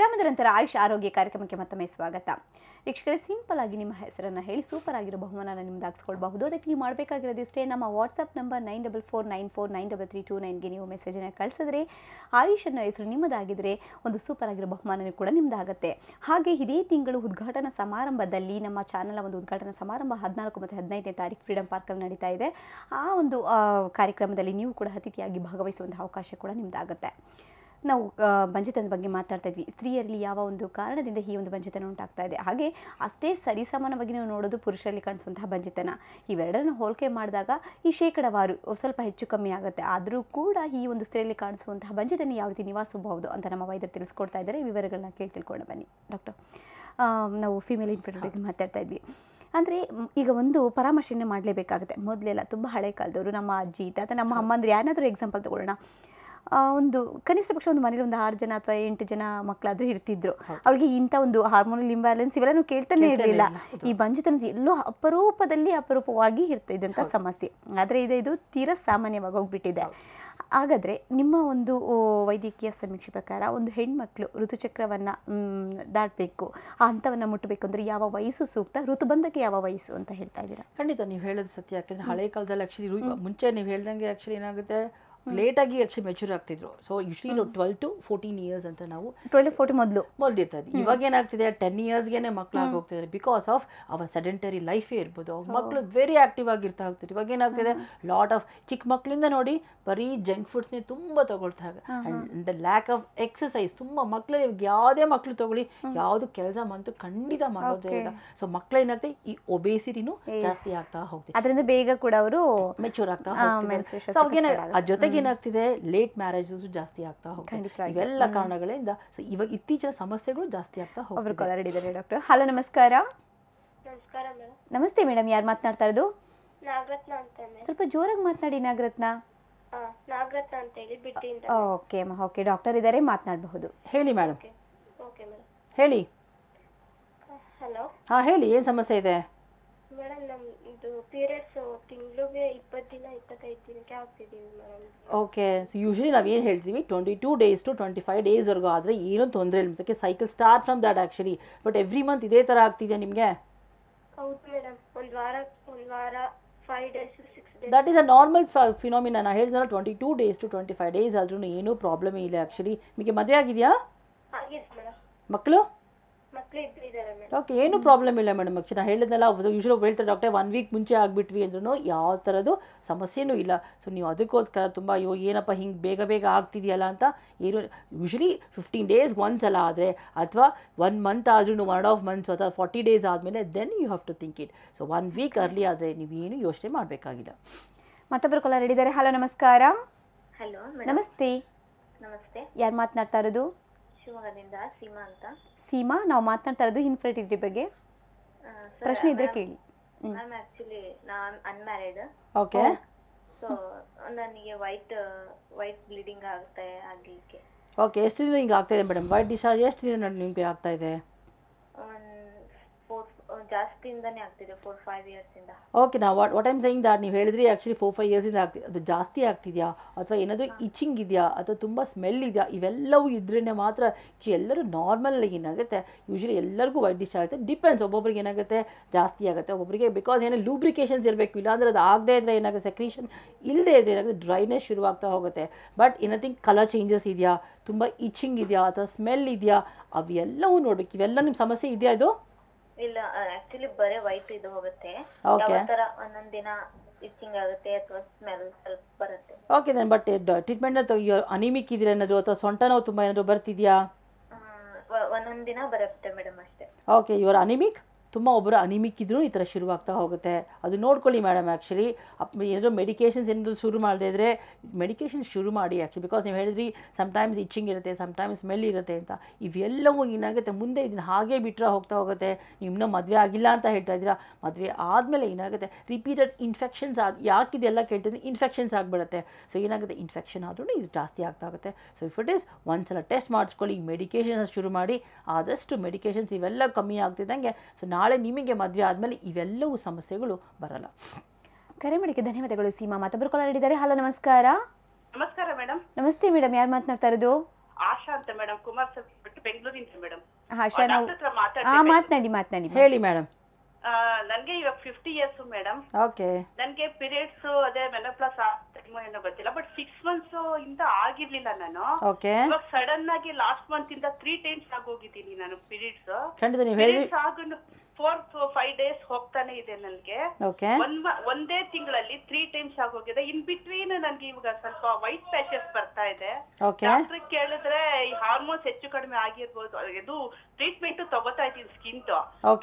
ವಿರಾಮದ ನಂತರ ಆಯುಷ್ ಆರೋಗ್ಯ ಕಾರ್ಯಕ್ರಮಕ್ಕೆ ಮತ್ತೊಮ್ಮೆ ಸ್ವಾಗತ. ವೀಕ್ಷಕರೇ ಸಿಂಪಲ್ ಆಗಿ ನಿಮ್ಮ ಹೆಸರನ್ನು ಹೇಳಿ ಸೂಪರ್ ಆಗಿರೋ ಬಹುಮಾನ ನಿಮ್ದಾಗಿಸ್ಕೊಳ್ಬಹುದು ಅದಕ್ಕೆ ನೀವು ಮಾಡಬೇಕಾಗಿರೋದಿಷ್ಟೇ ನಮ್ಮ WhatsApp number nine double four nine four nine double three two ನೈನ್ಗೆ ನೀವು ಮೆಸೇಜನ್ನು ಕಳಿಸಿದ್ರೆ, ಆಯುಷ್ ಅನ್ನೋ ಹೆಸರು ನಿಮ್ಮದಾಗಿದ್ರೆ ಒಂದು ಸೂಪರ್ ಆಗಿರೋ ಬಹುಮಾನ ಕೂಡ ನಿಮ್ಮದಾಗುತ್ತೆ ಹಾಗೆ ಇದೇ ತಿಂಗಳು ಉದ್ಘಾಟನಾ ಸಮಾರಂಭದಲ್ಲಿ ನಮ್ಮ ಚಾನಲ್ನ ಒಂದು ಉದ್ಘಾಟನಾ ಸಮಾರಂಭ ಹದಿನಾಲ್ಕು ಮತ್ತು ಹದಿನೈದನೇ ತಾರೀಕು ಫ್ರೀಡಮ್ ಪಾರ್ಕಲ್ಲಿ ನಡೀತಾ ಇದೆ. ಆ ಒಂದು ಕಾರ್ಯಕ್ರಮದಲ್ಲಿ ನೀವು ಕೂಡ ಅತಿಥಿಯಾಗಿ ಭಾಗವಹಿಸುವಂಥ ಅವಕಾಶ ಕೂಡ ನಿಮ್ಮದಾಗುತ್ತೆ ನಾವು ಆ, ಬಂಜೆತನದ ಬಗ್ಗೆ ಮಾತಾಡ್ತಾ ಇದ್ವಿ. ಸ್ತ್ರೀಯರಲ್ಲಿ ಯಾವ ಒಂದು ಕಾರಣದಿಂದ ಈ ಒಂದು ಬಂಜೆತನ ಉಂಟಾಗ್ತಾ ಇದೆ? ಹಾಗೆ ಅಷ್ಟೇ ಸರಿಸಮಾನವಾಗಿ ನಾವು ನೋಡೋದು ಪುರುಷರಲ್ಲಿ ಕಾಣಿಸುವಂತಹ ಬಂಜೆತನ. ಇವೆರಡನ್ನು ಹೋಲಿಕೆ ಮಾಡಿದಾಗ ಈ ಶೇಕಡವಾರು ಸ್ವಲ್ಪ ಹೆಚ್ಚು ಕಮ್ಮಿ ಆಗುತ್ತೆ. ಆದರೂ ಕೂಡ ಈ ಒಂದು ಸ್ತ್ರೀಯಲ್ಲಿ ಕಾಣಿಸುವಂತಹ ಬಂಜೆತನ ಯಾವ ರೀತಿ ನಿವಾಸಬಹುದು ಅಂತ ನಮ್ಮ ವೈದ್ಯರು ತಿಳಿಸ್ಕೊಡ್ತಾ ಇದ್ದಾರೆ. ವಿವರಗಳನ್ನ ಕೇಳಿ ತಿಳ್ಕೊಂಡು ಬನ್ನಿ. ಡಾಕ್ಟರ್ ನಾವು ಫಿಮೇಲ್ ಬಗ್ಗೆ ಮಾತಾಡ್ತಾ ಇದ್ವಿ. ಅಂದರೆ ಈಗ ಒಂದು ಪರಾಮರ್ಶೆನೇ ಮಾಡಲೇಬೇಕಾಗುತ್ತೆ. ಮೊದಲೆಲ್ಲ ತುಂಬ ಹಳೆ ಕಾಲದವರು ನಮ್ಮ ಅಜ್ಜಿ ತಾತ ನಮ್ಮ ಅಮ್ಮಂದ್ರೆ ಯಾರಾದರೂ ಎಕ್ಸಾಂಪಲ್ ತಗೊಳ್ಳೋಣ. ಒಂದು ಕನಿಷ್ಠ ಪಕ್ಷ ಒಂದು ಮನೇಲಿ ಒಂದು ಆರು ಜನ ಅಥವಾ ಎಂಟು ಜನ ಮಕ್ಕಳಾದ್ರೂ ಇರ್ತಿದ್ರು. ಅವ್ರಿಗೆ ಇಂಥ ಒಂದು ಹಾರ್ಮೋನಲ್ ಇಂಬ್ಯಾಲೆನ್ಸ್ ಇವೆಲ್ಲನೂ ಕೇಳ್ತಾನೆ ಇರಲಿಲ್ಲ. ಈ ಬಂಜೆತನದ ಎಲ್ಲೋ ಅಪರೂಪದಲ್ಲಿ ಅಪರೂಪವಾಗಿ ಇರ್ತಿದ್ದಂಥ ಸಮಸ್ಯೆ. ಆದರೆ ಇದು ಇದು ತೀರಾ ಸಾಮಾನ್ಯವಾಗಿ ಹೋಗ್ಬಿಟ್ಟಿದೆ. ಹಾಗಾದರೆ ನಿಮ್ಮ ಒಂದು ವೈದ್ಯಕೀಯ ಸಮೀಕ್ಷೆ ಪ್ರಕಾರ ಒಂದು ಹೆಣ್ಮಕ್ಳು ಋತುಚಕ್ರವನ್ನು ದಾಟಬೇಕು ಆ ಹಂತವನ್ನು ಮುಟ್ಟಬೇಕು ಅಂದರೆ ಯಾವ ವಯಸ್ಸು ಸೂಕ್ತ ಋತುಬಂಧಕ್ಕೆ ಯಾವ ವಯಸ್ಸು ಅಂತ ಹೇಳ್ತಾ ಇದ್ದೀರಾ? ಖಂಡಿತ ನೀವು ಹೇಳೋದು ಸತ್ಯ. ಯಾಕೆಂದರೆ ಹಳೆ ಕಾಲದಲ್ಲಿ ಆ್ಯಕ್ಚುಲಿ ಮುಂಚೆ ನೀವು ಹೇಳ್ದಂಗೆ ಆ್ಯಕ್ಚುಲಿ ಏನಾಗುತ್ತೆ ಲೇಟಾಗಿ ಆ್ಯಕ್ಚುಲಿ ಮೆಚೂರ್ ಆಗ್ತಿದ್ರು. ಸೊ ಯೂಶ್ವಲಿ ನಾವು ಟ್ವೆಲ್ ಟು ಫೋರ್ಟೀನ್ ಇಯರ್ಸ್ ಅಂತ ನಾವು ಟ್ವೆಲ್ ಫೋರ್ಟಿ ಮೊದಲು. ಮೊದಲಿರ್ತಾ ಇದ್ವಿ. ಇವಾಗ ಏನಾಗ್ತಿದೆ? ಟೆನ್ ಇಯರ್ಸ್ಗೆ ಮಕ್ಕಳು ಹೋಗ್ತಿದ್ದಾರೆ ಬಿಕಾಸ್ ಆಫ್ ಅವರ್ ಸೆಡೆಂಟರಿ ಲೈಫೇ ಇರ್ಬೋದು. ಅವ್ರ ಮಕ್ಕಳು ವೆರಿ ಆಕ್ಟಿವ್ ಆಗಿರ್ತಾ ಹೋಗ್ತಿದ್ರು. ಇವಾಗ ಏನಾಗ್ತಿದೆ? ಲಾಟ್ ಆಫ್ ಚಿಕ್ಕ ಮಕ್ಕಳಿಂದ ನೋಡಿ ಬರೀ ಜಂಕ್ ಫುಡ್ಸ್ನೇ ತುಂಬ ತಗೊಳ್ತಾ ಅಂಡ್ ಲ್ಯಾಕ್ ಆಫ್ ಎಕ್ಸಸೈಸ್ ತುಂಬ ಮಕ್ಕಳು ಯಾವುದೇ ಮಕ್ಕಳು ತಗೊಳ್ಳಿ ಯಾವುದು ಕೆಲಸ ಮಂತು ಖಂಡಿತ ಮಾಡೋದೇ ಇಲ್ಲ. ಸೊ ಮಕ್ಕಳು ಏನಾಗ್ತದೆ? ಈ ಒಬೇಸಿಟಿನೂ ಜಾಸ್ತಿ ಆಗ್ತಾ ಹೋಗ್ತಿದೆ. ಅದರಿಂದ ಬೇಗ ಕೂಡ ಅವರು ಮೆಚೂರ್ ಆಗ್ತಾ ಆ, ಅದ್ರ menstruation ಜೊತೆಗೆ ಏನಾಗ್ತಿದೆ? ಲೇಟ್ ಮ್ಯಾರೇಜಸ್ ಜಾಸ್ತಿ ಆಗ್ತಾ ಹೋಗ್ತದೆ. ಇವೆಲ್ಲ ಕಾರಣಗಳಿಂದ ಸೊ ಇವಾಗ ಇತ್ತೀಚಿನ ಸಮಸ್ಯೆಗಳು ಜಾಸ್ತಿ ಆಗ್ತಾ ಹೋಗ್ತಾರೆ ಡಾಕ್ಟರ್. ಹಲೋ ನಮಸ್ಕಾರ. ನಮಸ್ಕಾರ ಮೇಡಮ್ ನಮಸ್ತೆ ಮೇಡಮ್ ಯಾರು ಮಾತನಾಡ್ತಾ ಇರೋದು? ನಾಗರತ್ನ ಅಂತ ಸ್ವಲ್ಪ ಜೋರಾಗಿ ಮಾತನಾಡಿ ನಾಗರತ್ನ. ನಾಗರತ್ನ ಅಂತ ಹೇಳಿ ಬಿಟ್ಟಿಂದ ಓಕೆ ಅಮ್ಮ ಓಕೆ ಡಾಕ್ಟರ್ ಇದ್ದಾರೆ ಮಾತನಾಡಬಹುದು. ಹೇಳಿ ಮೇಡಮ್. Okay madam. ಹೇಳಿ. ಹಲೋ. ಹಾ ಹೇಳಿ ಏನ್ ಸಮಸ್ಯೆ ಇದೆ? ಮೇಡಮ್ ನಮ್ ಇದು ಪೀರಿಯಡ್ಸ್ ಇಪ್ಪತ್ತೈದು ದಿನಕ್ಕೆ ಮೇಡಮ್ ಓಕೆ ಯೂಶಲಿ ನಾವು ಏನು ಹೇಳ್ತೀವಿ? Twenty two days to twenty five ಡೇಸ್ವರೆಗೂ ಆದರೆ ಏನೂ ತೊಂದರೆ ಇಲ್ಲ. ಮತ್ತೆ cycle start from that actually but every month ಇದೇ ಥರ ಆಗ್ತಿದೆ ನಿಮಗೆ? ಹೌದು ಮೇಡಮ್ ಒಂದು ವಾರ ಒಂದು ವಾರ five days six days that is a normal phenomena ನಾನು ಹೇಳಿದ್ನಲ್ಲ twenty two days to twenty five days ಆದ್ರೂ ಏನೂ ಪ್ರಾಬ್ಲಮ್ ಇಲ್ಲ ಆ್ಯಕ್ಚುಲಿ ನಿಮಗೆ ಮದುವೆ ಆಗಿದೆಯಾ? ಆಗಿದೆ ಮೇಡಮ್ ಮಕ್ಕಳು ಮಕ್ಳು ಇಬ್ರು ಇದ್ದಾರೆ ಮೇಡಮ್ ಓಕೆ ಏನು ಪ್ರಾಬ್ಲಮ್ ಇಲ್ಲ ಮೇಡಮ್. ಅಕ್ಷಿ ನಾನು ಹೇಳಿದ್ನಲ್ಲ ಯೂಶ್ವಲ್ ಹೇಳ್ತಾರೆ ಡಾಕ್ಟರ್ ಒನ್ ವೀಕ್ ಮುಂಚೆ ಆಗಿಬಿಟ್ವಿ ಅಂದ್ರೂ ಯಾವ ಥರದ್ದು ಸಮಸ್ಯೆನೂ ಇಲ್ಲ. ಸೊ ನೀವು ಅದಕ್ಕೋಸ್ಕರ ತುಂಬ ಅಯ್ಯೋ ಏನಪ್ಪ ಹಿಂಗೆ ಬೇಗ ಬೇಗ ಆಗ್ತಿದೆಯಲ್ಲ ಅಂತ ಏನು ಯೂಶ್ವಲಿ ಫಿಫ್ಟೀನ್ ಡೇಸ್ ಒನ್ಸ್ ಸಲ ಆದರೆ ಅಥವಾ ಒನ್ ಮಂತ್ ಆದ್ರೂ ಒನ್ ಆಫ್ ಮಂತ್ಸ್ ಅಥವಾ ಫಾರ್ಟಿ ಡೇಸ್ ಆದಮೇಲೆ then you have to think it so one week early ಆದರೆ ಏನು ಯೋಚನೆ ಮಾಡಬೇಕಾಗಿಲ್ಲ. ಮತ್ತೊಬ್ಬರು ಕಾಲರ್ ಹಿಡಿದ್ದಾರೆ ಹಲೋ ನಮಸ್ಕಾರ. ಹಲೋ ನಮಸ್ತೆ. ನಮಸ್ತೆ. ಯಾರು ಮಾತನಾಡ್ತಾ ಇರೋದು? ಶಿವಮೊಗ್ಗದಿಂದ ಸೀಮಾ ಅಂತ. ಸೀಮಾ ನಾವು ಮಾತನಾಡ್ತಾ ಇರೋದು ಇನ್ಫರ್ಟಿಲಿಟಿ ಬಗ್ಗೆ ಪ್ರಶ್ನೆ ಇದ್ರೆ ಕೇಳಿ. ಮ್ಯಾಮ್ ಆಕ್ಚುಲಿ ನಾನು ಅನ್ಮ್ಯಾರಿಡ್ ಓಕೆ. ಸೊ ನನಗೆ ವೈಟ್ ವೈಟ್ ಬ್ಲೀಡಿಂಗ್ ಆಗುತ್ತೆ ಆಗಲಿಕ್ಕೆ. ಓಕೆ ಎಷ್ಟು ದಿನ ಹಿಂಗೆ ಆಗ್ತಾಯಿದೆ ಮೇಡಮ್ ವೈಟ್ ಡಿಶಾರ್ಜ್ ಎಷ್ಟು ದಿನ ನಿಮಗೆ ಆಗ್ತಾ ಇದೆ? ಜಾಸ್ತಿಯಿಂದನೇ ಆಗ್ತಿದೆ ಫೋರ್ ಫೈವ್ ಇಯರ್ಸ್ ಇಂದ. ಓಕೆ ನಾ what what I'm saying that ನೀವು ಹೇಳಿದ್ರಿ ಆ್ಯಕ್ಚುಲಿ ಫೋರ್ ಫೈವ್ ಇಯರ್ಸಿಂದ ಆಗ್ತಿದೆ ಅದು ಜಾಸ್ತಿ ಆಗ್ತಿದೆಯಾ? ಅಥವಾ ಏನಾದರೂ ಇಚಿಂಗ್ ಇದೆಯಾ? ಅಥವಾ ತುಂಬ ಸ್ಮೆಲ್ ಇದೆಯಾ? ಇವೆಲ್ಲವೂ ಇದ್ರೇ ಮಾತ್ರ ಎಲ್ಲರೂ ನಾರ್ಮಲ್ ಏನಾಗುತ್ತೆ? ಯೂಶಲಿ ಎಲ್ಲರಿಗೂ ವೈಟ್ ಡಿಶ್ ಆಗುತ್ತೆ. ಡಿಪೆಂಡ್ಸ್ ಒಬ್ಬೊಬ್ರಿಗೆ ಏನಾಗುತ್ತೆ? ಜಾಸ್ತಿ ಆಗುತ್ತೆ. ಒಬ್ಬೊಬ್ಬರಿಗೆ ಬಿಕಾಸ್ ಏನೋ ಲೂಬ್ರಿಕೇಷನ್ಸ್ ಇರಬೇಕು. ಇಲ್ಲಾಂದ್ರೆ ಅದು ಆಗದೇ ಇದ್ರೆ ಏನಾಗುತ್ತೆ? ಸೆಕ್ರೀಷನ್ ಇಲ್ಲದೆ ಇದ್ರೆ ಏನಾಗುತ್ತೆ? ಡ್ರೈನೆಸ್ ಶುರುವಾಗ್ತಾ ಹೋಗುತ್ತೆ. ಬಟ್ ಏನಥಿಂಗ್ ಕಲರ್ ಚೇಂಜಸ್ ಇದೆಯಾ? ತುಂಬ ಇಚಿಂಗ್ ಇದೆಯಾ? ಅಥವಾ ಸ್ಮೆಲ್ ಇದೆಯಾ? ಅವೆಲ್ಲವೂ ನೋಡ್ಬೇಕು. ಇವೆಲ್ಲ ನಿಮ್ಮ ಸಮಸ್ಯೆ ಇದೆಯಾ ಇದು? ಇಲ್ಲ ಆಕ್ಚುಲಿ ಬರೆ ವೈಟ್ ಇದು ಹೋಗುತ್ತೆ. ಯಾವ ತರ ಒಂದೊಂದ್ ದಿನ ಇಚ್ಚಿಂಗ್ ಆಗುತ್ತೆ ಅಥವಾ ಸ್ಮೆಲ್ ಸ್ವಲ್ಪ ಬರುತ್ತೆ. Okay then but treatment anaemic ಇದ್ರೆ ಏನಾದ್ರು ಅಥವಾ ಸೊಂಟ ನೋವು ತುಂಬಾ ಏನಾದ್ರು ಬರ್ತಿದ್ಯಾ? ಒಂದೊಂದ್ ದಿನ ಬರುತ್ತೆ ಮೇಡಮ್ ಅಷ್ಟೇ. ಓಕೆ ಯುವರ್ ಅನಿಮಿಕ್ ತುಂಬ ಒಬ್ಬರು ಅನಿಮಿಕ್ ಇದ್ರೂ ಈ ಥರ ಶುರುವಾಗ್ತಾ ಹೋಗುತ್ತೆ. ಅದು ನೋಡ್ಕೊಳ್ಳಿ ಮೇಡಮ್ ಆ್ಯಕ್ಚುಲಿ ಏನಾದರೂ ಮೆಡಿಕೇಷನ್ಸ್ ಏನಾದರೂ ಶುರು ಮಾಡದೇ ಇದ್ದರೆ ಮೆಡಿಕೇಷನ್ ಶುರು ಮಾಡಿ ಆ್ಯಕ್ಚುಲಿ ಬಿಕಾಸ್ ನೀವು ಹೇಳಿದ್ರಿ ಸಮ್ಟೈಮ್ಸ್ ಇಚ್ಚಿಂಗ್ ಇರುತ್ತೆ ಸಮ್ಟೈಮ್ಸ್ ಸ್ಮೆಲ್ ಇರುತ್ತೆ ಅಂತ. ಇವೆಲ್ಲವೂ ಏನಾಗುತ್ತೆ, ಮುಂದೆ ಇದನ್ನ ಹಾಗೆ ಬಿಟ್ಟರೆ ಹೋಗ್ತಾ ಹೋಗುತ್ತೆ. ನೀವು ಇನ್ನೂ ಮದುವೆ ಆಗಿಲ್ಲ ಅಂತ ಹೇಳ್ತಾ ಇದ್ದೀರಾ? ಮದುವೆ ಆದಮೇಲೆ ಏನಾಗುತ್ತೆ ರಿಪೀಟೆಡ್ ಇನ್ಫೆಕ್ಷನ್ಸ್ ಆದ ಯಾಕಿದೆಲ್ಲ ಕೇಳ್ತಿದ್ರೆ ಇನ್ಫೆಕ್ಷನ್ಸ್ ಆಗಿಬಿಡುತ್ತೆ. ಸೊ ಏನಾಗುತ್ತೆ ಇನ್ಫೆಕ್ಷನ್ ಆದ್ರೂ ಇದು ಜಾಸ್ತಿ ಆಗ್ತಾ ಹೋಗುತ್ತೆ. ಸೊ ಇಫ್ ಇಟ್ ಈಸ್ ಒಂದ್ಸಲ ಟೆಸ್ಟ್ ಮಾಡಿಸ್ಕೊಳ್ಳಿ ಮೆಡಿಕೇಷನ್ ಶುರು ಮಾಡಿ. ಆದಷ್ಟು ಮೆಡಿಕೇಷನ್ಸ್ ಇವೆಲ್ಲ ಕಮ್ಮಿ ಆಗ್ತಿದ್ದಂಗೆ. ಸೊ ನಾಳೆ ನಿಮಗೆ ಮದುವೆ ಆದಮೇಲೆ ಇವೆಲ್ಲವೂ ಸಮಸ್ಯೆಗಳು ಬರಲ್ಲ. ಕರೆ ಮಾಡಿಕೆ ಧನ್ಯವಾದಗಳು ಸೀಮಾ. ಮತ್ತೊಬ್ಬರು ಕಾಲರ್ ಹಿಡಿದ್ದಾರೆ ಹಲೋ ನಮಸ್ಕಾರ. ನಮಸ್ಕಾರ ಮೇಡಮ್ ನಮಸ್ತೆ ಮೇಡಮ್ ಯಾರು ಮಾತನಾಡ್ತಾ ಇರೋದು? ಆಶಾ ಅಂತ ಮೇಡಮ್ ಕುಮಾರ್ ಬಿಟ್ಟು ಬೆಂಗಳೂರಿಂದ ಮೇಡಮ್ ಆಶಾ ನಾವು ಹಾ ಮಾತನಾಡಿ ಮಾತನಾಡಿ ಹೇಳಿ ಮೇಡಮ್ ನನಗೆ ಇವಾಗ ಫಿಫ್ಟಿ ಇಯರ್ಸ್ ಮೇಡಮ್ ಓಕೆ. ನನಗೆ ಪೀರಿಯಡ್ಸ್ ಅದೇ ಮೆನೋಪ್ಲಸ್ ಟೈಮ್ ಏನೋ ಗೊತ್ತಿಲ್ಲ ಬಟ್ ಸಿಕ್ಸ್ ಮಂತ್ಸ್ ಇಂದ ಆಗಿರ್ಲಿಲ್ಲ ನಾನು. ಓಕೆ. ಇವಾಗ ಸಡನ್ ಆಗಿ ಲಾಸ್ಟ್ ಮಂತ್ ಇಂದ ತ್ರೀ ಟೈಮ್ಸ್ ಆಗೋಗಿದ್ದೀನಿ ನಾನು ಪೀರಿಯಡ್ಸ್ ಖಂಡಿತ ನೀವು ಹೇಳಿ ಆಗ ಫೋರ್ ಫೈವ್ ಡೇಸ್ ಹೋಗ್ತಾನೆ ಇದೆ ನನ್ಗೆ. ಒಂದೇ ತಿಂಗಳಲ್ಲಿ ತ್ರೀ ಟೈಮ್ಸ್ ಆಗೋಗಿದೆ ಇನ್ ಬಿಟ್ವೀನ್ ನನ್ಗೆ ಇವಾಗ ಸ್ವಲ್ಪ ವೈಟ್ ಪ್ಯಾಚಸ್ ಬರ್ತಾ ಇದೆ. ಡಾಕ್ಟ್ರಿಗೆ ಡಾಕ್ಟರ್ ಕೇಳಿದ್ರೆ ಈ ಹಾರ್ಮೋನ್ಸ್ ಹೆಚ್ಚು ಕಡಿಮೆ ಆಗಿರ್ಬೋದು. ಇದು ಟ್ರೀಟ್ಮೆಂಟ್ ತಗೋತಾ ಇದೀವಿ ಸ್ಕಿನ್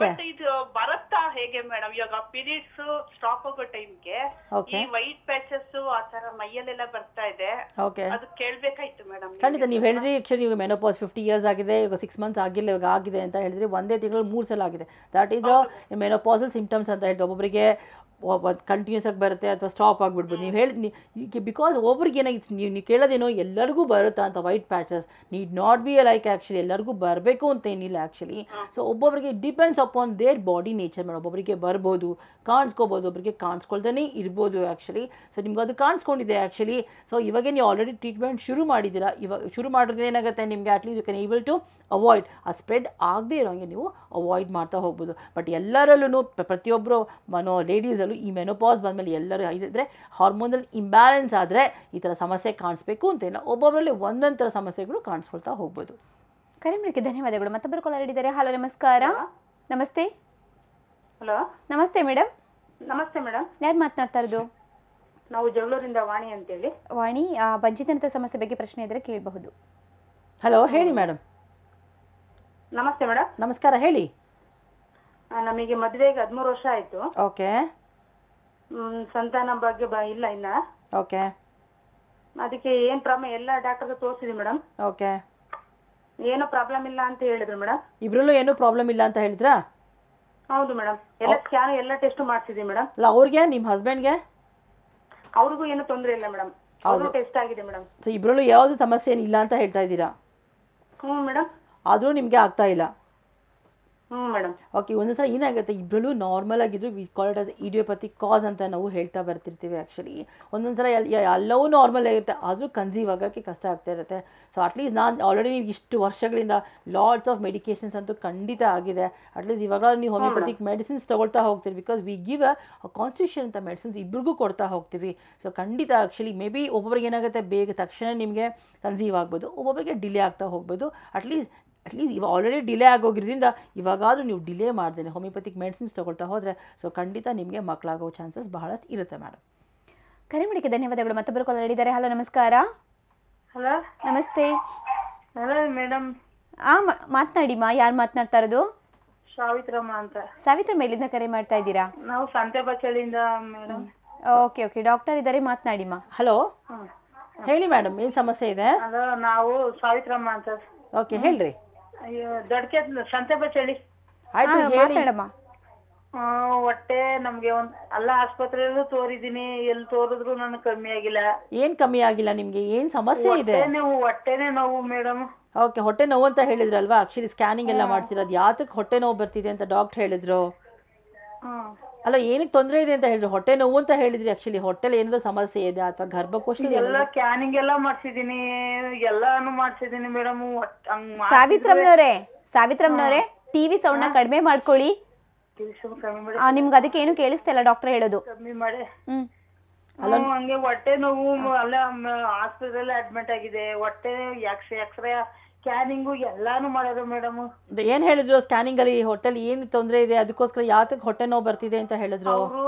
ಬಟ್ ಇದು ಬರುತ್ತಾ ಹೇಗೆ ಮೇಡಮ್ ಇವಾಗ ಪೀರಿಯಡ್ಸ್ ಸ್ಟಾಪ್ ಆಗೋ ಟೈಮ್ಗೆ. ಈ ವೈಟ್ ಪ್ಯಾಚಸ್ ಆ ತರ ಮೈಯಲ್ಲೆಲ್ಲ ಬರ್ತಾ ಇದೆ. ಅದು ಕೇಳ್ಬೇಕಾಯ್ತು ಮೇಡಮ್ ಖಂಡಿತ ನೀವು ಹೇಳಿದ್ರಿ ಆಕ್ಚುಲಿ ಇವಾಗ ಮೆನೋಪಾಸ್ ಫಿಫ್ಟಿ ಇಯರ್ಸ್ ಆಗಿದೆ ಇವಾಗ ಸಿಕ್ಸ್ ಮಂತ್ಸ್ ಆಗಿಲ್ಲ ಇವಾಗ ಆಗಿದೆ ಅಂತ ಹೇಳಿದ್ರಿ. ಒಂದೇ ತಿಂಗಳಲ್ಲಿ ಮೂರು ಸಲ ಆಗಿದೆ. ದಟ್ ಈಸ್ ಮೆನೋಪಾಸಲ್ ಸಿಂಪ್ಟಮ್ಸ್ ಅಂತ ಹೇಳ್ತಾರೆ ಒಬ್ಬೊಬ್ಬರಿಗೆ ಕಂಟಿನ್ಯೂಸ್ ಆಗಿ ಬರುತ್ತೆ ಅಥವಾ ಸ್ಟಾಪ್ ಆಗಿಬಿಡ್ಬೋದು. ನೀವು ಹೇಳಿ ಬಿಕಾಸ್ ಒಬ್ರಿಗೆ ಏನಾಗಿತ್ತು ನೀವು ನೀವು ಕೇಳೋದೇನೋ ಎಲ್ಲರಿಗೂ ಬರುತ್ತಾ ಅಂತ white patches need not be like actually ಎಲ್ಲರಿಗೂ ಬರಬೇಕು ಅಂತ ಏನಿಲ್ಲ ಆ್ಯಕ್ಚುಲಿ ಸೊ ಒಬ್ಬೊಬ್ಬರಿಗೆ depends upon their body nature madam ಒಬ್ಬೊಬ್ಬರಿಗೆ ಬರ್ಬೋದು, ಕಾಣಿಸ್ಕೋಬೋದು ಒಬ್ಬರಿಗೆ ಕಾಣಿಸ್ಕೊಳ್ದೇ ಇರ್ಬೋದು ಆ್ಯಕ್ಚುಲಿ ಸೊ ನಿಮ್ಗೆ ಅದು ಕಾಣಿಸ್ಕೊಂಡಿದೆ ಆ್ಯಕ್ಚುಲಿ ಸೊ ಇವಾಗೇ ನೀವು ಆಲ್ರೆಡಿ ಟ್ರೀಟ್ಮೆಂಟ್ ಶುರು ಮಾಡಿದ್ದೀರಾ. ಇವಾಗ ಶುರು ಮಾಡಿದ್ರೆ ಏನಾಗುತ್ತೆ ನಿಮಗೆ? At least you can able to avoid ಆ ಸ್ಪ್ರೆಡ್ ಆಗದೇ ಇರೋಂಗೆ ನೀವು ಅವಾಯ್ಡ್ ಮಾಡ್ತಾ ಹೋಗ್ಬೋದು. ಬಟ್ ಎಲ್ಲರಲ್ಲೂ ಪ್ರತಿಯೊಬ್ಬರು ಮನೋ ಲೇಡೀಸಲ್ಲೂ ಈ ಮೆನೋಪಾಸ್ ಬಂದಮೇಲೆ ಎಲ್ಲರೂ ಇದ್ರೆ ಹಾರ್ಮೋನಲ್ ಇಂಬ್ಯಾಲೆನ್ಸ್ ಆದರೆ ಈ ಥರ ಸಮಸ್ಯೆ ಕಾಣಿಸ್ಬೇಕು ಅಂತೇನೋ ಒಬ್ಬೊಬ್ಬರಲ್ಲಿ ಒಂದೊಂದು ಥರ ಸಮಸ್ಯೆಗಳು ಕಾಣಿಸ್ಕೊಳ್ತಾ ಹೋಗ್ಬೋದು. ಕರೆ ಧನ್ಯವಾದಗಳು. ಮತ್ತೊಬ್ಬರು ಕಾಲರ್ ಇದ್ದಾರೆ. ಹಲೋ ನಮಸ್ಕಾರ. ನಮಸ್ತೆ. ಹಲೋ ನಮಸ್ತೆ ಮೇಡಮ್ ನಮಸ್ತೆ ಮೇಡಮ್ ಯಾರು ಮಾತನಾಡ್ತಾ ಇರೋದು? ನಾವು ಜಗಳೂರಿಂದ ವಾಣಿ ಅಂತೇಳಿ. ವಾಣಿ ಆ, ಬಂಜಿತನದ ಸಮಸ್ಯೆ ಬಗ್ಗೆ ಪ್ರಶ್ನೆ ಇದ್ದರೆ ಕೇಳಬಹುದು. ಹಲೋ ಹೇಳಿ ಮೇಡಮ್ ನಮಸ್ತೆ ಮೇಡಮ್ ನಮಸ್ಕಾರ ಹೇಳಿ. ನಮಗೆ ಮದುವೆಗೆ ಹದಿಮೂರು ವರ್ಷ ಆಯ್ತು. ಓಕೆ. ಸಂತಾನ ಬಗ್ಗೆ ಬ ಇಲ್ಲ ಇನ್ನ. ಓಕೆ. ಅದಕ್ಕೆ ಏನ್ ಪ್ರಾಬ್ಲಮ್ ಎಲ್ಲ ಡಾಕ್ಟರ್ ತೋರಿಸಿದ್ವಿ ಮೇಡಮ್ ಓಕೆ. ಏನು ಪ್ರಾಬ್ಲಮ್ ಇಲ್ಲ ಅಂತ ಹೇಳಿದ್ರು ಮೇಡಮ್. ಇಬ್ರಲ್ಲೂ ಏನೂ ಪ್ರಾಬ್ಲಮ್ ಇಲ್ಲ ಅಂತ ಹೇಳಿದ್ರಾ? ಹೌದು ಮೇಡಮ್. ಎಲ್ಲ ಸ್ಕ್ಯಾನ್ ಎಲ್ಲ ಟೆಸ್ಟ್ ಮಾಡ್ಸಿದ್ವಿ ಮೇಡಮ್. ಅಲ್ಲ ಅವ್ರಿಗೆ ನಿಮ್ಮ ಹಸ್ಬೆಂಡ್ಗೆ ಅವ್ರಿಗೂ ಏನು ತೊಂದರೆ ಇಲ್ಲ ಮೇಡಮ್. ಅವರು ಟೆಸ್ಟ್ ಆಗಿದೆ ಮೇಡಮ್. ಸೊ ಇಬ್ರಲ್ಲೂ ಯಾವುದು ಸಮಸ್ಯೆ ಏನಿಲ್ಲ ಅಂತ ಹೇಳ್ತಾ ಇದ್ದೀರಾ? ಹ್ಞೂ ಮೇಡಮ್. ಆದರೂ ನಿಮಗೆ ಆಗ್ತಾ ಇಲ್ಲ. ಓಕೆ ಒಂದೊಂದು ಸಲ ಏನಾಗುತ್ತೆ ಇಬ್ಬರಲ್ಲೂ ನಾರ್ಮಲ್ ಆಗಿದ್ರು we call it as idiopathy cause ಅಂತ ನಾವು ಹೇಳ್ತಾ ಬರ್ತಿರ್ತೀವಿ ಆ್ಯಕ್ಚುಲಿ ಒಂದೊಂದು ಸಲ ಎಲ್- ಎಲ್ಲವೂ ನಾರ್ಮಲ್ ಆಗಿರುತ್ತೆ. ಆದರೂ ಕನ್ಸೀವ್ ಆಗೋಕ್ಕೆ ಕಷ್ಟ ಆಗ್ತಾ ಇರುತ್ತೆ. ಸೊ ಅಟ್ಲೀಸ್ಟ್ ನಾನು ಆಲ್ರೆಡಿ ನೀವು ಇಷ್ಟು ವರ್ಷಗಳಿಂದ ಲಾಟ್ಸ್ ಆಫ್ ಮೆಡಿಕೇಷನ್ಸ್ ಅಂತೂ ಖಂಡಿತ ಆಗಿದೆ. ಅಟ್ಲೀಸ್ಟ್ ಇವಾಗ ನೀವು ಹೋಮಿಯೋಪತಿಕ್ ಮೆಡಿಸಿನ್ಸ್ ತೊಗೊಳ್ತಾ ಹೋಗ್ತೀರಿ because we give a constitution ಅಂತ ಮೆಡಿಸಿನ್ಸ್ ಇಬ್ರಿಗೂ ಕೊಡ್ತಾ ಹೋಗ್ತೀವಿ. ಸೊ ಖಂಡಿತ ಆ್ಯಕ್ಚುಲಿ ಮೇ ಬಿ ಒಬ್ಬೊಬ್ರಿಗೆ ಏನಾಗುತ್ತೆ? ಬೇಗ ತಕ್ಷಣ ನಿಮಗೆ ಕನ್ಸೀವ್ ಆಗ್ಬೋದು. ಒಬ್ಬೊಬ್ಬರಿಗೆ ಡಿಲೇ ಆಗ್ತಾ ಹೋಗ್ಬೋದು. ಅಟ್ಲೀಸ್ಟ್ ಅಟ್ಲೀಸ್ಟ್ ಇವಾಗ ಆಲ್ರೆಡಿ ಡಿಲೇ ಆಗೋಗಿರೋದ್ರಿಂದ ಇವಾಗಾದರೂ ನೀವು ಡಿಲೇ ಮಾಡ್ದೇನೆ. ಹೋಮಿಯೋಪತಿಕ್ ಮೆಡಿಸಿನ್ಸ್ ತೊಗೊಳ್ತಾ ಹೋದರೆ ಸೊ ಖಂಡಿತ ನಿಮಗೆ ಮಕ್ಕಳಾಗೋ ಚಾನ್ಸಸ್ ಬಹಳಷ್ಟು ಇರುತ್ತೆ ಮೇಡಮ್ ಕರೆ ಮಾಡಿಕೆ ಧನ್ಯವಾದಗಳು. ಮತ್ತೊಬ್ಬರು ಕಾಲ್ ಹೇಳಿದ್ದಾರೆ ಹಲೋ ನಮಸ್ಕಾರ. ಹಲೋ ನಮಸ್ತೆ. ಹಲೋ ಮೇಡಮ್ ಆ ಮಾತನಾಡಿಮ್ಮ ಮಾತನಾಡಿ ಮಾ ಯಾರು ಮಾತನಾಡ್ತಾ ಇರೋದು? ಸಾವಿತ್ರಮ್ಮ ಅಂತ. ಸಾವಿತ್ರ ಮೇಲಿಂದ ಕರೆ ಮಾಡ್ತಾ ಇದ್ದೀರಾ? ನಾವು ಸಂತೆ ಬಚ್ಚಳಿಂದ ಮೇಡಮ್ ಓಕೆ ಓಕೆ ಡಾಕ್ಟರ್ ಇದ್ದಾರೆ ಮಾತನಾಡಿಮ್ಮ. ಮಾ ಹಲೋ ಹೇಳಿ ಮೇಡಮ್ ಏನು ಸಮಸ್ಯೆ ಇದೆ? ಹಲೋ ನಾವು ಸಾವಿತ್ರಮ್ಮ ಅಂತ. ಓಕೆ ಹೇಳ್ರಿ. ಅಯ್ಯೋ ದೊಡ್ಕೆ ಸಂತೆ ಬಚ್ಚಳಿ ಆಯ್ತು ಹಾ, ಹೇಳಿ. ಮಾತಾಡಮ್ಮ. ಆ, ಹೊಟ್ಟೆ ನಮ್ಗೆ ಒಂದ್ ಅಲ್ಲ ಆಸ್ಪತ್ರೆಯಲ್ಲೂ ತೋರಿದೀನಿ ಎಲ್ಲಿ ತೋರಿದ್ರು ನನಗೆ ಕಮ್ಮಿ ಆಗಿಲ್ಲ. ಏನ್ ಕಮ್ಮಿ ಆಗಿಲ್ಲ ನಿಮ್ಗೆ? ಏನ್ ಸಮಸ್ಯೆ ಇದೆ? ನೀವು ಹೊಟ್ಟೆನೇ ನೋವು ಮೇಡಮ್. ಓಕೆ ಹೊಟ್ಟೆ ನೋವು ಅಂತ ಹೇಳಿದ್ರಲ್ವಾ? ಆಕ್ಚುಲಿ ಸ್ಕ್ಯಾನಿಂಗ್ ಎಲ್ಲ ಮಾಡ್ಸಿರೋದು. ಯಾತಕ್ಕೆ ಹೊಟ್ಟೆ ನೋವು ಬರ್ತಿದೆ ಅಂತ ಡಾಕ್ಟರ್ ಹೇಳಿದ್ರು? ಹ್ಮ್ ಅಲ್ಲ ಏನಕ್ಕೆ ತೊಂದರೆ ಇದೆ ಅಂತ ಹೇಳಿದ್ರು. ಹೊಟ್ಟೆ ನೋವು ಅಂತ ಹೇಳಿದ್ರಿ ಆಕ್ಚುಲಿ ಹೊಟ್ಟೆಲಿ ಏನಾದ್ರು ಸಮಸ್ಯೆ ಇದೆ ಅಥವಾ ಗರ್ಭಕೋಶ ಎಲ್ಲ ಕ್ಯಾನಿಂಗ್ ಎಲ್ಲ ಮಾಡ್ಸಿದೀನಿ ಎಲ್ಲಾನು ಮಾಡ್ಸಿದೀನಿ ಮೇಡಮ್ ಹಂಗ್ ಸಾವಿತ್ರಮ್ನವ್ರೆ ಸಾವಿತ್ರಮ್ನವ್ರೆ ಟಿವಿ ಸೌಂಡ್ನ ಕಡಿಮೆ ಮಾಡ್ಕೊಳ್ಳಿ. ನಿಮ್ಗೆ ಅದಕ್ಕೆ ಏನು ಕೇಳಿಸ್ತಿಲ್ಲ ಡಾಕ್ಟರ್ ಹೇಳೋದು. ಕಮ್ಮಿ ಮಾಡಿ. ಹಂಗೆ ಹೊಟ್ಟೆ ನೋವು ಅಲ್ಲ ಆಸ್ಪತ್ರೆಲ್ಲ ಅಡ್ಮಿಟ್ ಆಗಿದೆ. ಹೊಟ್ಟೆ ಎಕ್ಸ್ ಎಕ್ಸ್ರೇ ಸ್ಕ್ಯಾನಿಂಗು ಎಲ್ಲಾನು ಮಾಡೋದು ಮೇಡಮ್. ಏನ್ ಹೇಳಿದ್ರು ಸ್ಕ್ಯಾನಿಂಗ್ ಅಲ್ಲಿ ಹೊಟ್ಟೆಲಿ ಏನ್ ತೊಂದರೆ ಇದೆ ಅದಕ್ಕೋಸ್ಕರ ಯಾತಕ್ಕೆ ಹೊಟ್ಟೆ ನೋವು ಬರ್ತಿದೆ ಅಂತ ಹೇಳಿದ್ರು? ಅವರು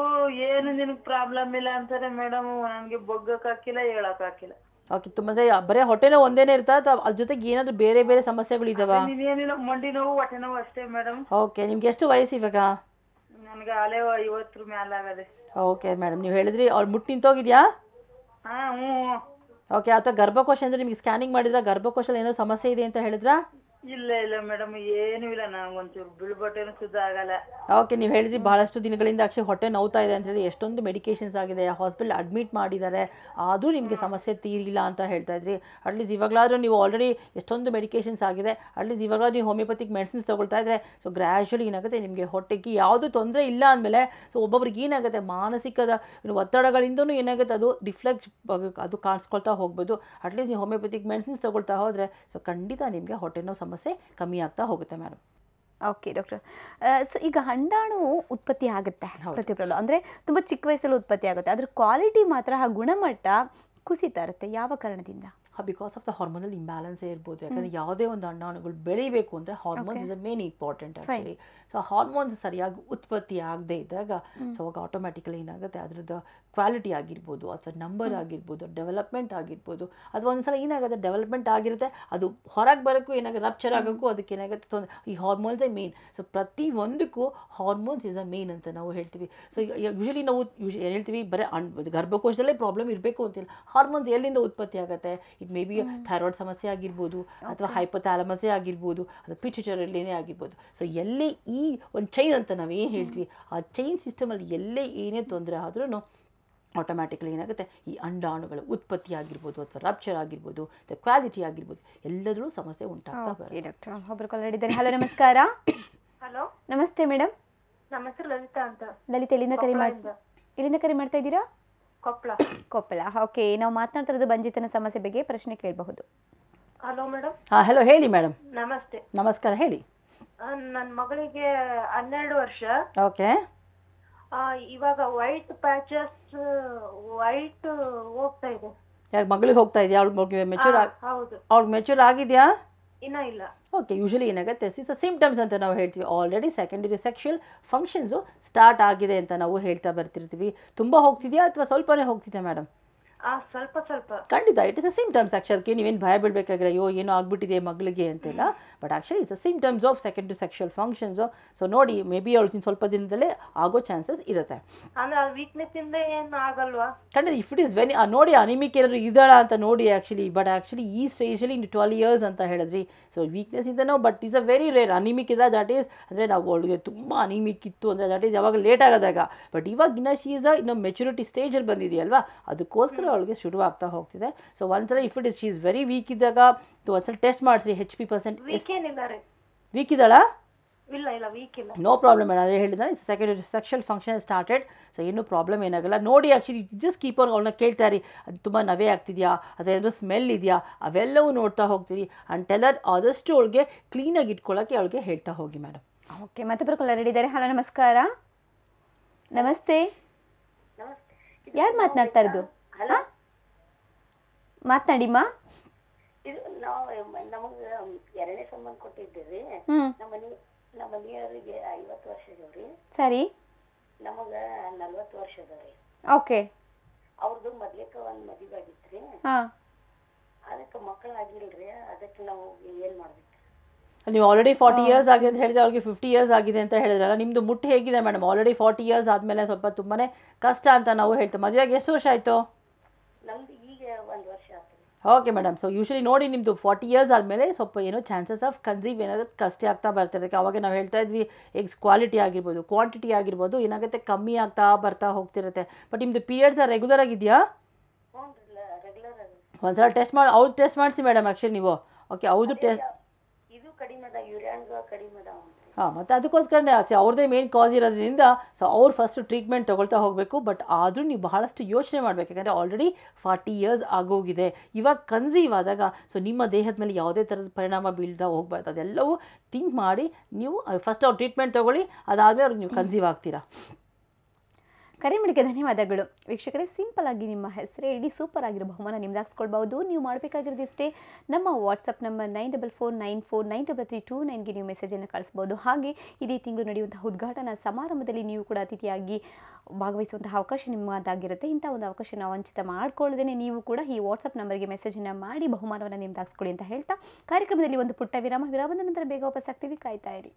ಏನು ನಿನಗ್ ಪ್ರಾಬ್ಲಮ್ ಇಲ್ಲ ಅಂತಾರೆ ಮೇಡಮ್ ನನಗೆ ಬೊಗ್ಗಕ್ ಹಾಕಿಲ್ಲ ಹೇಳಕ್ ಹಾಕಿಲ್ಲ. ಓಕೆ ತುಂಬ ಬರೇ ಹೊಟ್ಟೆ ನೋವು ಒಂದೇನೇ ಇರ್ತಾ ಅಥವಾ ಅದ್ರ ಜೊತೆಗೆ ಏನಾದ್ರು ಬೇರೆ ಬೇರೆ ಸಮಸ್ಯೆಗಳು ಇದಾವ? ಏನಿಲ್ಲ ಮಂಡಿ ನೋವು ಹೊಟ್ಟೆ ನೋವು ಅಷ್ಟೇ ಮೇಡಮ್. ಓಕೆ ನಿಮ್ಗೆ ಎಷ್ಟು ವಯಸ್ಸು ಇವಾಗ? ನನ್ಗೆ ಅಲೆ ಐವತ್ತರ ಮೇಲೆ ಆಗದೆ. ಓಕೆ ಮೇಡಮ್ ನೀವು ಹೇಳಿದ್ರಿ ಅವ್ಳು ಮುಟ್ಟು ನಿಂತೋಗಿದ್ಯಾ? ಹಾ ಹ್ಞೂ ಓಕೆ ಅಥವಾ ಗರ್ಭಕೋಶ ಅಂದರೆ ನಿಮಗೆ ಸ್ಕ್ಯಾನಿಂಗ್ ಮಾಡಿದ್ರ ಗರ್ಭಕೋಶದಲ್ಲಿ ಏನೋ ಸಮಸ್ಯೆ ಇದೆ ಅಂತ ಹೇಳಿದ್ರಾ? ಇಲ್ಲ ಇಲ್ಲ ಮೇಡಮ್ ಏನು ಇಲ್ಲ. ನಂಗೆ ಒಂಚೂರು ಬೀಳ್ಬಟ್ಟೆನೂ ಸುದ್ದ ಆಗಲ್ಲ ಓಕೆ ನೀವು ಹೇಳಿದ್ರಿ ಬಹಳಷ್ಟು ದಿನಗಳಿಂದ ಅಕ್ಷಯ ಹೊಟ್ಟೆ ನೋವ್ತಾ ಇದೆ ಅಂತ ಹೇಳಿ ಎಷ್ಟೊಂದು ಮೆಡಿಕೇಶನ್ಸ್ ಆಗಿದೆ. ಹಾಸ್ಪಿಟಲ್ ಅಡ್ಮಿಟ್ ಮಾಡಿದ್ದಾರೆ. ಆದರೂ ನಿಮಗೆ ಸಮಸ್ಯೆ ತೀರಿಲ್ಲ ಅಂತ ಹೇಳ್ತಾ ಇದ್ರಿ. ಅಟ್ಲೀಸ್ಟ್ ಇವಾಗಲಾದರೂ ನೀವು ಆಲ್ರೆಡಿ ಎಷ್ಟೊಂದು ಮೆಡಿಕೇಶನ್ಸ್ ಆಗಿದೆ. ಅಟ್ಲೀಸ್ಟ್ ಇವಾಗಲಾದ್ರೂ ನೀವು ಹೋಮಿಯೋಪತಿಕ್ ಮೆಡಿಸಿನ್ಸ್ ತೊಗೊಳ್ತಾ ಇದ್ರೆ ಸೊ ಗ್ರ್ಯಾಜುಲಿ ಏನಾಗುತ್ತೆ? ನಿಮಗೆ ಹೊಟ್ಟೆಗೆ ಯಾವುದು ತೊಂದರೆ ಇಲ್ಲ ಅಂದಮೇಲೆ ಸೊ ಒಬ್ಬೊಬ್ರಿಗೆ ಏನಾಗುತ್ತೆ? ಮಾನಸಿಕದ ಒತ್ತಡಗಳಿಂದನೂ ಏನಾಗುತ್ತೆ? ಅದು ರಿಫ್ಲೆಕ್ಟ್ ಅದು ಕಾಣಿಸ್ಕೊಳ್ತಾ ಹೋಗ್ಬೋದು. ಅಟ್ಲೀಸ್ಟ್ ನೀವು ಹೋಮಿಯೋಪತಿಕ್ ಮೆಡಿಸಿನ್ಸ್ ತೊಗೊಳ್ತಾ ಹೋದರೆ ಸೊ ಖಂಡಿತ ನಿಮಗೆ ಹೊಟ್ಟೆ ನೋವು ಸಮಸ್ಯೆ ಕಮ್ಮಿ ಆಗ್ತಾ ಹೋಗುತ್ತೆ ಮೇಡಮ್. ಓಕೆ ಡಾಕ್ಟರ್ ಸೊ ಈಗ ಅಂಡಾಣು ಉತ್ಪತ್ತಿ ಆಗುತ್ತೆ. ಪ್ರತಿಯೊಬ್ಬರಲ್ಲೂ ಅಂದರೆ ತುಂಬ ಚಿಕ್ಕ ವಯಸ್ಸಲ್ಲಿ ಉತ್ಪತ್ತಿ ಆಗುತ್ತೆ. ಅದ್ರ ಕ್ವಾಲಿಟಿ ಮಾತ್ರ ಆ ಗುಣಮಟ್ಟ ಕುಸಿತಾ ಇರುತ್ತೆ. ಯಾವ ಕಾರಣದಿಂದ? Because of the hormonal imbalance ಇರ್ಬೋದು. ಯಾಕಂದ್ರೆ ಯಾವುದೇ ಒಂದು ಅಣ್ಣಾಣುಗಳು ಬೆಳಿಬೇಕು ಅಂದರೆ hormones is a main important actually so hormones ಸರಿಯಾಗಿ ಉತ್ಪತ್ತಿ ಆಗದೆ ಇದ್ದಾಗ ಸೊ ಅವಾಗ ಆಟೋಮ್ಯಾಟಿಕಲಿ ಏನಾಗುತ್ತೆ? ಅದ್ರದ್ದು ಕ್ವಾಲಿಟಿ ಆಗಿರ್ಬೋದು ಅಥವಾ ನಂಬರ್ ಆಗಿರ್ಬೋದು ಡೆವಲಪ್ಮೆಂಟ್ ಆಗಿರ್ಬೋದು. ಅಥವಾ ಒಂದ್ಸಲ ಏನಾಗುತ್ತೆ? ಡೆವಲಪ್ಮೆಂಟ್ ಆಗಿರುತ್ತೆ ಅದು ಹೊರಗೆ ಬರೋಕ್ಕೂ ಏನಾಗುತ್ತೆ? ರಪ್ಚರ್ ಆಗೋಕ್ಕೂ ಅದಕ್ಕೆ ಏನಾಗುತ್ತೆ? ತೊಂದರೆ ಈ ಹಾರ್ಮೋನ್ಸೇ ಮೇನ್ ಸೊ ಪ್ರತಿ ಒಂದಕ್ಕೂ ಹಾರ್ಮೋನ್ಸ್ ಇಸ್ ಅ ಮೇನ್ ಅಂತ ನಾವು ಹೇಳ್ತೀವಿ. ಸೊ ಯೂಶಲಿ ನಾವು ಹೇಳ್ತೀವಿ ಬರೀ ಗರ್ಭಕೋಶದಲ್ಲೇ ಪ್ರಾಬ್ಲಮ್ ಇರಬೇಕು ಅಂತಿಲ್ಲ. ಹಾರ್ಮೋನ್ಸ್ ಎಲ್ಲಿಂದ ಉತ್ಪತ್ತಿ ಆಗುತ್ತೆ? ಇಟ್ ಮೇ ಬಿ ಥೈರಾಯ್ಡ್ ಸಮಸ್ಯೆ ಆಗಿರ್ಬೋದು ಅಥವಾ ಹೈಪೋಥ್ಯಾಲಮಸೇ ಆಗಿರ್ಬೋದು ಅಥವಾ ಪಿಚುಚರಲ್ಲಿನೇ ಆಗಿರ್ಬೋದು. ಸೊ ಎಲ್ಲೇ ಈ ಒಂದು ಚೈನ್ ಅಂತ ನಾವು ಏನು ಹೇಳ್ತೀವಿ? ಆ ಚೈನ್ ಸಿಸ್ಟಮಲ್ಲಿ ಎಲ್ಲೇ ಏನೇ ತೊಂದರೆ ಆದ್ರೂ ಆಟೋಮ್ಯಾಟಿಕಲಿ ಏನಾಗುತ್ತೆ? ಈ ಅಂಡಾಣುಗಳ ಉತ್ಪತ್ತಿ ಆಗಿರ್ಬೋದು ಅಥವಾ ರಪ್ಚರ್ ಆಗಿರ್ಬೋದು ಅಥವಾ ಕ್ವಾಲಿಟಿ ಆಗಿರ್ಬೋದು ಎಲ್ಲದರಲ್ಲೂ ಸಮಸ್ಯೆ ಉಂಟಾಗ್ತಾ ಬರುತ್ತೆ. ಡಾಕ್ಟರ್ ಒಬ್ಬರು ಕಾಲ್ ಹಲೋ ನಮಸ್ಕಾರ. ಹಲೋ ನಮಸ್ತೆ ಮೇಡಮ್ ನಮಸ್ತೆ ಹೆಸರು ಲಲಿತಾ ಅಂತ. ಲಲಿತಾ ಎಲ್ಲಿಂದ ಕರೆ ಮಾಡಿ. ಎಲ್ಲಿಂದ ಕರೆ ಮಾಡ್ತಾ ಇದ್ದೀರಾ? ಕೊಪ್ಪಳ. ಕೊಪ್ಪಳ. ಓಕೆ. ನಾವು ಮಾತನಾಡ್ತಿರೋದು ಬಂಜಿತನ ಸಮಸ್ಯೆ ಬಗ್ಗೆ ಪ್ರಶ್ನೆ ಕೇಳಬಹುದು. ಹಲೋ ಮೇಡಮ್ ಹಾ ಹಲೋ ಹೇಳಿ ಮೇಡಮ್ ನಮಸ್ತೆ. ನಮಸ್ಕಾರ ಹೇಳಿ. ನನ್ನ ಮಗಳಿಗೆ ಹನ್ನೆರಡು ವರ್ಷ. ಓಕೆ. ಆ, ಇವಾಗ ವೈಟ್ ಪ್ಯಾಚಸ್ ವೈಟ್ ಹೋಗ್ತಾ ಇದೆ. ಯಾರು ಮಗಳಿಗೆ ಹೋಗ್ತಾ ಇದೆಯಾ? ಅವಳು ಮಗುವೆ ಮೆಚೂರ್ ಹೌದು. ಅವ್ಳು ಮೆಚೂರ್ ಆಗಿದೆಯಾ? ಇನ್ನ ಇಲ್ಲ. ಓಕೆ ಯೂಶಲಿ ಏನಾಗುತ್ತೆ ಸಿಸ್ ಸಿಂಪ್ಟಮ್ಸ್ ಅಂತ ನಾವು ಹೇಳ್ತೀವಿ. Already secondary sexual functions start ಆಗಿದೆ ಅಂತ ನಾವು ಹೇಳ್ತಾ ಬರ್ತಿರ್ತೀವಿ. ತುಂಬ ಹೋಗ್ತಿದೆಯಾ ಅಥವಾ ಸ್ವಲ್ಪನೇ ಹೋಗ್ತಿದೆಯಾ ಮೇಡಮ್ ಸ್ವಲ್ಪ ಸ್ವಲ್ಪ. ಖಂಡಿತ ಇಟ್ ಇಸ್ ಅ ಸಿಂಪ್ಟಮ್ಸ್ ಕೆ ನೀವೇನು ಭಯ ಬೀಳಬೇಕಾಗಿಲ್ಲ ಅಯ್ಯೋ ಏನೋ ಆಗ್ಬಿಟ್ಟಿದೆ ಮಗಳಿಗೆ ಅಂತೆಲ್ಲ. But actually it's a symptoms of second to sexual functions so ನೋಡಿ ಮೇ ಬಿ ಅವಳು ಸ್ವಲ್ಪ ದಿನದಲ್ಲೇ ಆಗೋ ಚಾನ್ಸಸ್ ಇರುತ್ತೆ. ಅಂದ್ರೆ ವೀಕ್ನೆಸ್ ಇಂದ ಏನು ಆಗಲ್ವಾ? ಖಂಡಿತ ಇಫ್ ಇಟ್ ಇಸ್ ವೆರಿ ನೋಡಿ ಅನಿಮಿಕ್ ಏನಾದ್ರು ಇದ್ದಾಳ ಅಂತ ನೋಡಿ ಆ್ಯಕ್ಚುಲಿ ಬಟ್ ಆ್ಯಕ್ಚುಲಿ ಈ ಸ್ಟೇಜಲ್ಲಿ ಇನ್ ಟ್ವೆಲ್ ಇಯರ್ಸ್ ಅಂತ ಹೇಳಿದ್ರಿ. So weakness ಇಂದನೋ but is a very rare anaemic ಇದೆ ದಟ್ ಈಸ್ ಅಂದರೆ ನಾವು ಅವಳಿಗೆ ತುಂಬ ಅನಿಮಿಕ್ ಇತ್ತು ಅಂದರೆ ದಟ್ ಈಸ್ ಯಾವಾಗ ಲೇಟ್ ಆಗೋದಾಗ. ಬಟ್ ಇವಾಗ ಇನ್ನು ಶೀ ಇಸ್ ಇನ್ನು ಮೆಚುರಿಟಿ ಸ್ಟೇಜಲ್ಲಿ ಬಂದಿದೆಯಲ್ವಾ? ಅದಕ್ಕೋಸ್ಕರ ಅವಳಿಗೆ ಶುರುವಾಗ್ತಾ ಹೋಗ್ತಿದೆ. ಸೊ ಒಂದ್ಸಲ if it is she is very weak ಇದ್ದಾಗ ಒಂದ್ಸಲ ಟೆಸ್ಟ್ ಮಾಡಿಸಿ ಹೆಚ್ ಪಿ ಪರ್ಸೆಂಟ್ ವೀಕ್ ಇದ್ದಾಳ? ಇಲ್ಲ ಇಲ್ಲ ವೀಕ್ ಇಲ್ಲ. ನೋ ಪ್ರಾಬ್ಲಮ್ ಮೇಡಮ್ ಅದೇ ಹೇಳಿದ್ರೆ second sexual function started so ಏನೂ ಪ್ರಾಬ್ಲಮ್ ಏನಾಗಲ್ಲ. ನೋಡಿ ಆ್ಯಕ್ಚುಲಿ ಜಸ್ಟ್ ಕೀಪರ್ ಅವ್ರು ಕೇಳ್ತಾ ರೀ ಅದು ತುಂಬ ನವೆ ಆಗ್ತಿದೆಯಾ? ಅಥವಾ ಏನಾದರೂ ಸ್ಮೆಲ್ ಇದೆಯಾ? ಅವೆಲ್ಲವೂ ನೋಡ್ತಾ ಹೋಗ್ತೀರಿ. ಆ್ಯಂಡ್ ಟೆಲರ್ ಆದಷ್ಟು ಅವಳಿಗೆ ಕ್ಲೀನಾಗಿ ಇಟ್ಕೊಳ್ಳೋಕ್ಕೆ ಅವಳಿಗೆ ಹೇಳ್ತಾ ಹೋಗಿ ಮೇಡಮ್ ಓಕೆ ಮತ್ತೊಬ್ಬರು ಕಾಲ್ ಇದ್ದಾರೆ? ಹಲೋ ನಮಸ್ಕಾರ. ನಮಸ್ತೆ. ಯಾರು ಮಾತನಾಡ್ತಾ ಇರೋದು? ಹಲೋ? ಮಾತನಾಡಿಮ್ಮ ಇದು ನಾವು ನಮಗ ಎರಡನೇ ಸಂಬಂಧ ಕೊಟ್ಟಿದ್ದೀರಿ. ಹ್ಞೂ ನಮ್ಮ ಮನೆ ನಮ್ಮ ಮನೆಯವರಿಗೆ ಐವತ್ತು ವರ್ಷ ಇದಾವ್ರಿ ಸರಿ. ನಮಗ ನಲ್ವತ್ತು ವರ್ಷ ಇದಾವ್ರಿ ಓಕೆ ಅವ್ರದ್ದು ಮೊದ್ಲೇಕ ಒಂದು ಮದುವೆ ಆಗಿತ್ರಿ. ಹಾಂ. ಅದಕ್ಕೆ ಮಕ್ಕಳು ಆಗಿಲ್ರಿ ಅದಕ್ಕೆ ನಾವು ಏನ್ ಮಾಡ್ಬೇಕು? ನೀವು ಆಲ್ರೆಡಿ ಫಾರ್ಟಿ ಇಯರ್ಸ್ ಆಗಿದೆ ಅಂತ ಹೇಳಿದ್ರೆ ಅವ್ರಿಗೆ ಫಿಫ್ಟಿ ಇಯರ್ಸ್ ಆಗಿದೆ ಅಂತ ಹೇಳಿದ್ರಲ್ಲ ನಿಮ್ದು ಮುಟ್ಟು ಹೇಗಿದೆ ಮೇಡಮ್ ಆಲ್ರೆಡಿ ಫಾರ್ಟಿ ಇಯರ್ಸ್ ಆದಮೇಲೆ ಸ್ವಲ್ಪ ತುಂಬಾನೇ ಕಷ್ಟ ಅಂತ ನಾವು ಹೇಳ್ತೇವೆ. ಮದುವೆಗೆ ಎಷ್ಟು ವರ್ಷ ಆಯಿತು? ನಮ್ದು ಈಗ ಒಂದು ವರ್ಷ ಆತ್ರಿ ಓಕೆ ಮೇಡಮ್ ಸೊ ಯೂಶಲಿ ನೋಡಿ ನಿಮ್ಮದು ಫಾರ್ಟಿ ಇಯರ್ಸ್ ಆದಮೇಲೆ ಸ್ವಲ್ಪ ಏನೋ ಚಾನ್ಸಸ್ ಆಫ್ ಕನ್ಸೀವ್ ಏನಾಗುತ್ತೆ ಕಷ್ಟ ಆಗ್ತಾ ಬರ್ತಿರೋದಕ್ಕೆ ಅವಾಗ ನಾವು ಹೇಳ್ತಾ ಇದ್ವಿ ಎಗ್ಸ್ ಕ್ವಾಲಿಟಿ ಆಗಿರ್ಬೋದು ಕ್ವಾಂಟಿಟಿ ಆಗಿರ್ಬೋದು ಏನಾಗುತ್ತೆ ಕಮ್ಮಿ ಆಗ್ತಾ ಬರ್ತಾ ಹೋಗ್ತಿರುತ್ತೆ. ಬಟ್ ನಿಮ್ಮದು ಪೀರಿಯಡ್ಸ್ ರೆಗ್ಯುಲರ್ ಆಗಿದೆಯಾ? ಒಂದ್ಸಲ ಟೆಸ್ಟ್ ಮಾಡಿ ಅವ್ರು ಟೆಸ್ಟ್ ಮಾಡಿಸಿ ಮೇಡಮ್ ಆ್ಯಕ್ಚುಲಿ ನೀವು. ಓಕೆ ಅವ್ರದ್ದು ಟೆಸ್ಟ್ ಇದು ಕಡಿಮೆ ಯೂರಿಯಾನ್ಗ ಕಡಿಮೆ ಹಾಂ ಮತ್ತು ಅದಕ್ಕೋಸ್ಕರನೇ ಅವ್ರದೇ ಅವ್ರದ್ದೇ ಮೇನ್ ಕಾಸ್ ಇರೋದ್ರಿಂದ ಸೊ ಅವ್ರು ಫಸ್ಟ್ ಟ್ರೀಟ್ಮೆಂಟ್ ತೊಗೊಳ್ತಾ ಹೋಗಬೇಕು ಬಟ್ ಆದರೂ ನೀವು ಬಹಳಷ್ಟು ಯೋಚನೆ ಮಾಡಬೇಕು. ಯಾಕಂದರೆ ಆಲ್ರೆಡಿ ಫಾರ್ಟಿ ಇಯರ್ಸ್ ಆಗೋಗಿದೆ. ಇವಾಗ ಕನ್ಸೀವ್ ಆದಾಗ ಸೊ ನಿಮ್ಮ ದೇಹದ ಮೇಲೆ ಯಾವುದೇ ಥರದ ಪರಿಣಾಮ ಬೀಳ್ತಾ ಹೋಗ್ಬಾರ್ದು. ಅದೆಲ್ಲವೂ ಥಿಂಕ್ ಮಾಡಿ ನೀವು ಫಸ್ಟ್ ಅವ್ರು ಟ್ರೀಟ್ಮೆಂಟ್ ತೊಗೊಳ್ಳಿ ಅದಾದಮೇಲೆ ಅವ್ರಿಗೆ ನೀವು ಕನ್ಸೀವ್ ಆಗ್ತೀರಾ. ಕರೆ ಮಾಡಿಕೆ ಧನ್ಯವಾದಗಳು. ವೀಕ್ಷಕರೇ, ಸಿಂಪಲ್ ಆಗಿ ನಿಮ್ಮ ಹೆಸರೇ ಇಡೀ ಸೂಪರ್ ಆಗಿರೋ ಬಹುಮಾನ ನಿಮ್ದಾಗಿಸ್ಕೊಳ್ಬಹುದು ನೀವು ಮಾಡಬೇಕಾಗಿರೋದಿಷ್ಟೇ ನಮ್ಮ WhatsApp number nine double four nine four nine double three two ನೈನ್ಗೆ ನೀವು ಮೆಸೇಜನ್ನು ಕಳಿಸ್ಬೋದು. ಹಾಗೆ ಇದೇ ತಿಂಗಳು ನಡೆಯುವಂತಹ ಉದ್ಘಾಟನಾ ಸಮಾರಂಭದಲ್ಲಿ ನೀವು ಕೂಡ ಅತಿಥಿಯಾಗಿ ಭಾಗವಹಿಸುವಂತಹ ಅವಕಾಶ ನಿಮ್ಮದಾಗಿರುತ್ತೆ ಇಂಥ ಒಂದು ಅವಕಾಶ ನಾವು ವಂಚಿತ ಮಾಡ್ಕೊಳ್ಳದೇ ನೀವು ಕೂಡ ಈ ವಾಟ್ಸಪ್ ನಂಬರ್ಗೆ ಮೆಸೇಜನ್ನು ಮಾಡಿ ಬಹುಮಾನವನ್ನು ನಿಮ್ದಾಗಿಸ್ಕೊಳ್ಳಿ ಅಂತ ಹೇಳ್ತಾ, ಕಾರ್ಯಕ್ರಮದಲ್ಲಿ ಒಂದು ಪುಟ್ಟ ವಿರಾಮ. ವಿರಾಮದ ನಂತರ ಬೇಗ ವಾಪಸ್ ಆಗ್ತೀವಿ. ಕಾಯ್ತಾ ಇರಿ.